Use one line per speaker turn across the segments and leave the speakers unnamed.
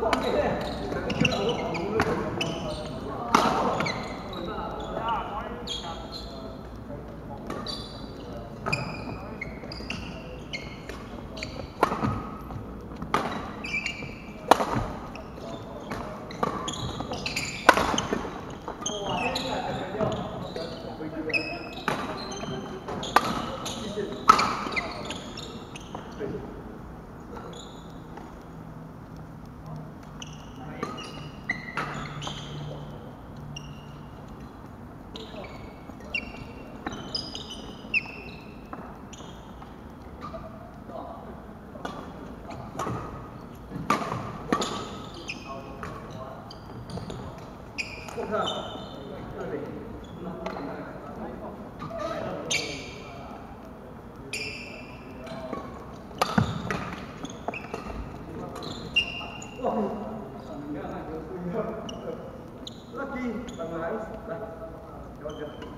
Okay. 哇！能量啊，牛逼啊
！lucky，来来，来，给我，给我。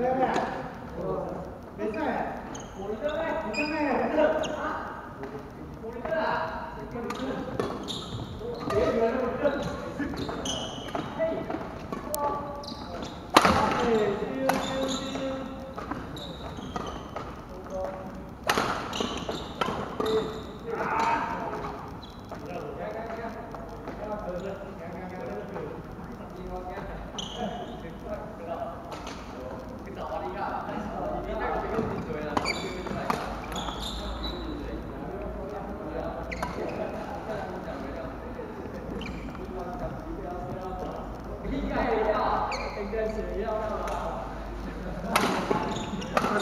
Thank
you. 应该是要了，快